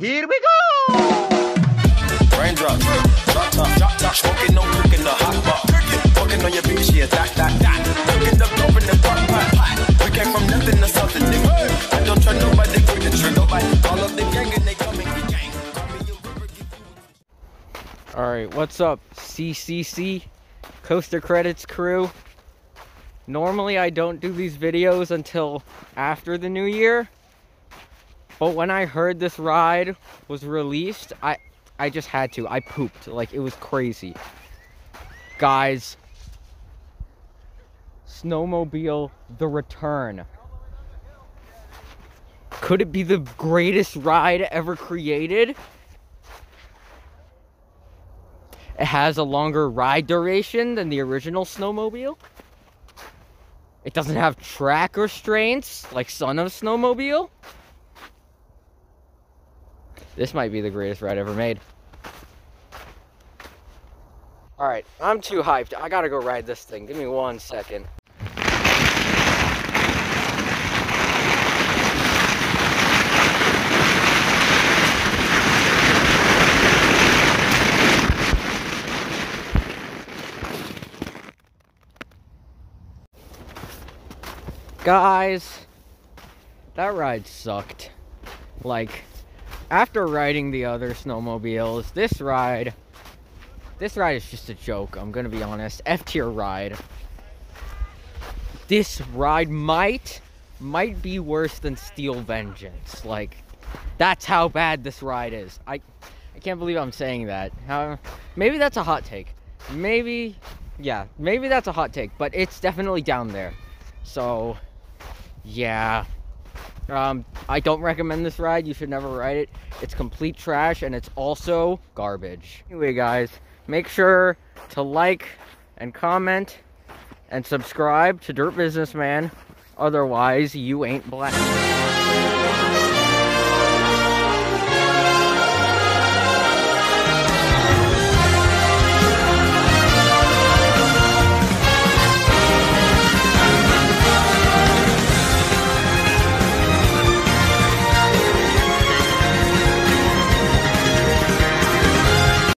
Here we go! Raindrop, drop top, drop top, smoking, no cooking, the hot pot. Walking on your bitch, yeah, that, that, that. Cooking the dope in the pot, pot, pot. We came from nothing to something, nigga. I don't try nobody, put the trick, nobody. All of the gang and they come and gang. Call me a river, give you All right, what's up, CCC, Coaster Credits crew? Normally, I don't do these videos until after the new year, but when I heard this ride was released, I I just had to. I pooped like it was crazy, guys. Snowmobile: The Return. Could it be the greatest ride ever created? It has a longer ride duration than the original snowmobile. It doesn't have track restraints like Son of Snowmobile. This might be the greatest ride ever made. Alright, I'm too hyped. I gotta go ride this thing. Give me one second. Guys, that ride sucked. Like, after riding the other snowmobiles, this ride, this ride is just a joke. I'm gonna be honest. F tier ride. This ride might, might be worse than Steel Vengeance. Like, that's how bad this ride is. I, I can't believe I'm saying that. How, maybe that's a hot take. Maybe, yeah, maybe that's a hot take. But it's definitely down there. So, yeah. Um, I don't recommend this ride. You should never ride it. It's complete trash and it's also garbage. Anyway, guys, make sure to like and comment and subscribe to Dirt Businessman. Otherwise, you ain't black.